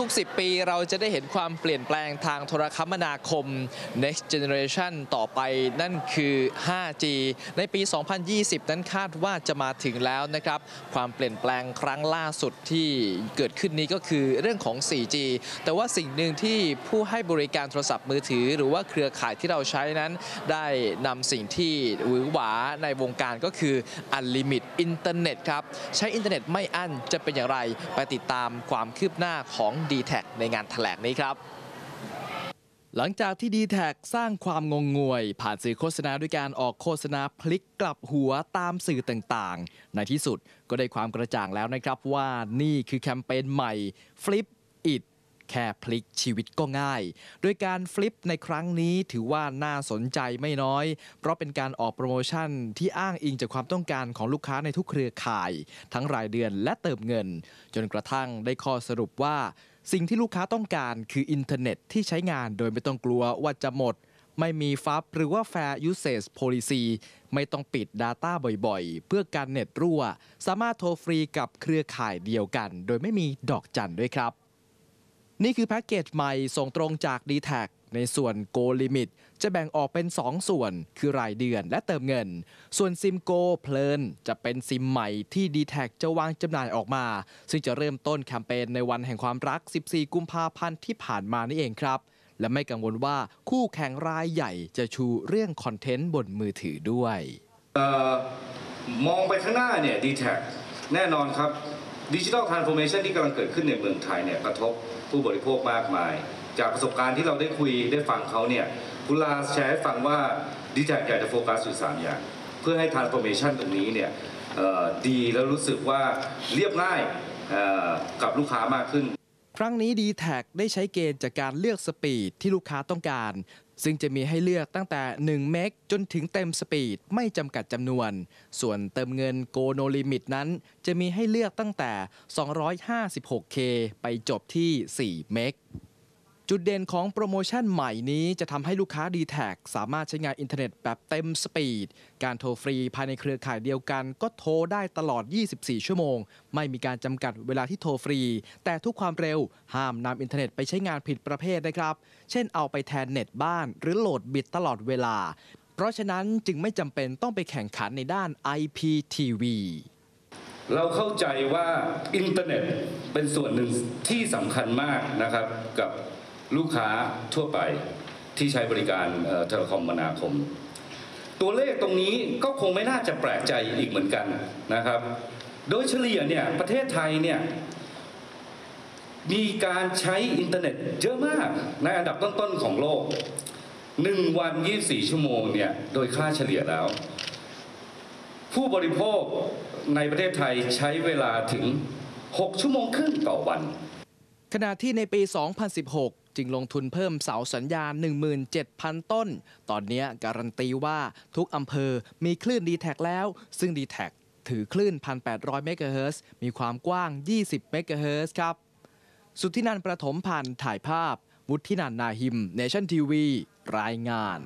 ทุก ๆ 10 ปีเราจะได้เห็นความเปลี่ยนแปลงทางโทรคมนาคม next generation ต่อไปนั่นคือ 5G ในปี 2020 นั้นคาดว่าจะมาถึงแล้วนะครับ ความเปลี่ยนแปลงครั้งล่าสุดที่เกิดขึ้นนี้ก็คือเรื่องของ 4G แต่ว่าสิ่งหนึ่งที่ผู้ให้บริการโทรศัพท์มือถือ หรือว่าเครือข่ายที่เราใช้นั้น ได้นำสิ่งที่หวือหวาในวงการก็คือ Unlimit อินเทอร์เน็ตครับ ใช้อินเทอร์เน็ตไม่อั้นจะเป็นอย่างไร ไปติดตามความคืบหน้าของ d t แทในงานแถลงนี้ครับ หลังจากที่ d t แทสร้างความงงงวย ผ่านสื่อโฆษณาด้วยการออกโฆษณาพลิกกลับหัวตามสื่อต่างๆ ในที่สุดก็ได้ความกระจ่างแล้วนะครับว่านี่คือแคมเปญใหม่ Flip It แค่พลิกชีวิตก็ง่าย โดยการ flip ในครั้งนี้ถือว่าน่าสนใจไม่น้อย เพราะเป็นการออกโปรโมชั่นที่อ้างอิงจากความต้องการของลูกค้าในทุกเครือข่าย ทั้งรายเดือนและเติมเงิน จนกระทั่งได้ข้อสรุปว่า สิ่งที่ลูกค้าต้องการคืออินเทอร์เน็ตที่ใช้งานโดยไม่ต้องกลัวว่าจะหมด ไม่มีฟับหรือว่า Fair Usage Policy ไม่ต้องปิด Data บ่อยๆ เพื่อการเน็ตรั่ว สามารถโทรฟรีกับเครือข่ายเดียวกัน โดยไม่มีดอกจันด้วยครับ นี่คือแพ็กเกจใหม่ส่งตรงจาก d t แท ในส่วน Go Limit จะแบ่งออกเป็น 2 ส่วน คือรายเดือนและเติมเงิน ส่วนซิม Go เพลินจะเป็นซิมใหม่ที่ d t แทจะวางจำหน่ายออกมา ซึ่งจะเริ่มต้นแคมเปญในวันแห่งความรัก 14 กุมภาพันธ์ที่ผ่านมานี่เองครับ และไม่กังวลว่าคู่แข่งรายใหญ่จะชูเรื่องคอนเทนต์บนมือถือด้วยออมองไปข้างหน้าเนี่ย dtac แน่นอนครับดิจิทัลทรานส์โฟ m มชันที่กำลังเกิดขึ้นในเมืองไทยเนี่ยกระทบผู้บริโภคมากมาย จากประสบการณ์ที่เราได้คุยได้ฟังเขาเนี่ยคุณลาแชร์ให้ฟังว่า dtac อยากจะโฟกัสอยู่3อย่าง เพื่อให้ทรานส์โฟ m มชันตรงนี้เนี่ยดีแล้วรู้สึกว่าเรียบง่ายกับลูกค้ามากขึ้น ครั้งนี้ d t แทได้ใช้เกณฑ์จากการเลือกสปีดที่ลูกค้าต้องการ ซึ่งจะมีให้เลือกตั้งแต่ 1 เมกจนถึงเต็มสปีดไม่จำกัดจำนวน ส่วนเติมเงิน Go No Limit นั้น จะมีให้เลือกตั้งแต่ 256K ไปจบที่ 4 เมก จุดเด่นของโปรโมชั่นใหม่นี้จะทำให้ลูกค้า d t แทสามารถใช้งานอินเทอร์เน็ตแบบเต็มสปีด การโทรฟรีภายในเครือข่ายเดียวกัน ก็โทรได้ตลอด 24 ชั่วโมง ไม่มีการจำกัดเวลาที่โทรฟรี แต่ทุกความเร็วห้ามนำอินเทอร์เน็ตไปใช้งานผิดประเภทนะครับ เช่นเอาไปแทนเน็ตบ้าน หรือโหลดบิตตลอดเวลา เพราะฉะนั้นจึงไม่จำเป็นต้องไปแข่งขันในด้าน IPTV เราเข้าใจว่าอินเทอร์เน็ตเป็นส่วนหนึ่งที่สำคัญมากนะครับกับ ลูกค้าทั่วไปที่ใช้บริการเอ่อโทรคมนาคม ตัวเลขตรงนี้ก็คงไม่น่าจะแปลกใจอีกเหมือนกันนะครับ โดยเฉลี่ยเนี่ยประเทศไทยเนี่ยมีการใช้อินเทอร์เน็ตเยอะมากในอันดับต้นๆของโลก 1 วัน 24 ชั่วโมงเนี่ยโดยค่าเฉลี่ยแล้ว ผู้บริโภคในประเทศไทยใช้เวลาถึง 6 ชั่วโมงครึ่งต่อวัน ขณะที่ในปี 2016 จึงลงทุนเพิ่มเสาสัญญาณ 17,000 ต้น ตอนนี้การันตีว่าทุกอำเภอมีคลื่น d t แท็แล้ว ซึ่ง d t แท็ถือคลื่น 1,800 เมกะเฮิรตซ์มีความกว้าง 20 เมกะเฮิรตซ์ครับ สุทธินันประถมพันธ์ถ่ายภาพ วุฒินันนาหิม เนชั่นทีวี รายงาน